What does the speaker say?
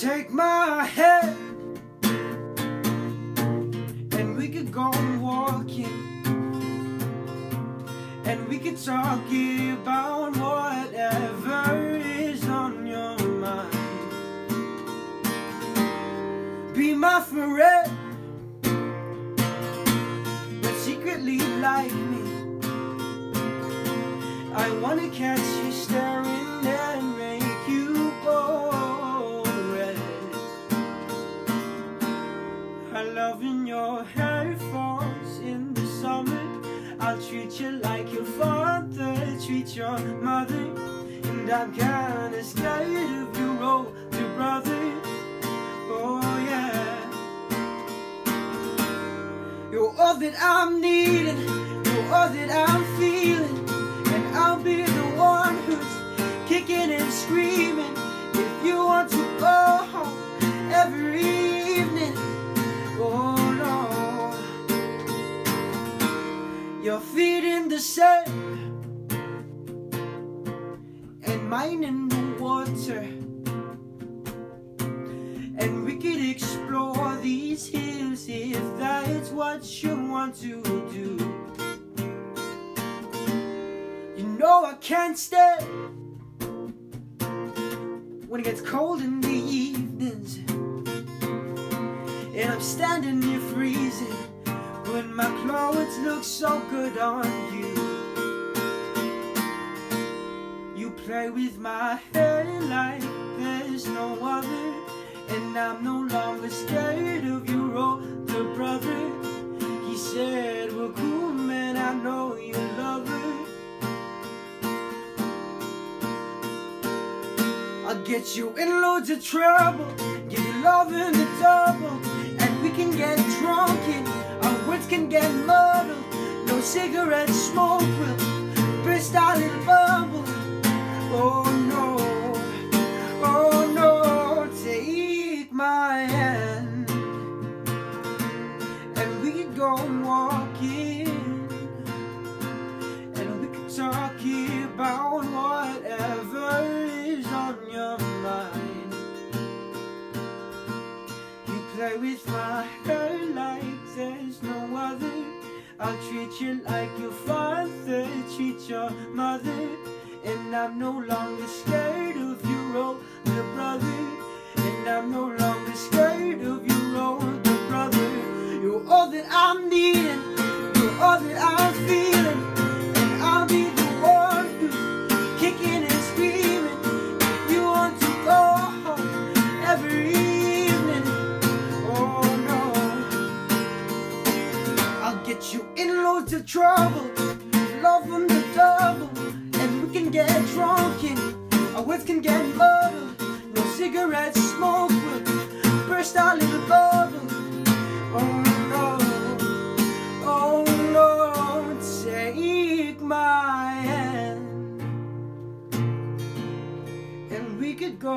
Take my hand and we could go walking and we could talk about whatever is on your mind. Be my friend, but secretly like me. I wanna catch you staring and make I love in your hair falls in the summer. I'll treat you like your father, treat your mother. And I'm kinda scared of your older brother. Oh yeah. You're all that I'm needing, the sand and mine in the water. And we could explore these hills if that's what you want to do. You know I can't stay when it gets cold in the evenings. And I'm standing here freezing when my clothes look so good on you. You play with my hair like there's no other. And I'm no longer scared of your older brother. He said, We're cool, man, I know you love her. I'll get you in loads of trouble, give you love in the double, and we can get drunk words can get muddled. No cigarette smoke will burst our little bubble. Oh no, oh no, take my hand, and we can go walking, and we can talk about whatever is on your mind. You play with my I'll treat you like your father, treat your mother. And I'm no longer scared of your older brother. And I'm no longer scared of your older brother. You're all that I'm needing, get you in loads of trouble, love on the double, and we can get drunk and our words can get muddled. No cigarette smoke will burst our little bubble. Oh no, oh no, take my hand, and we could go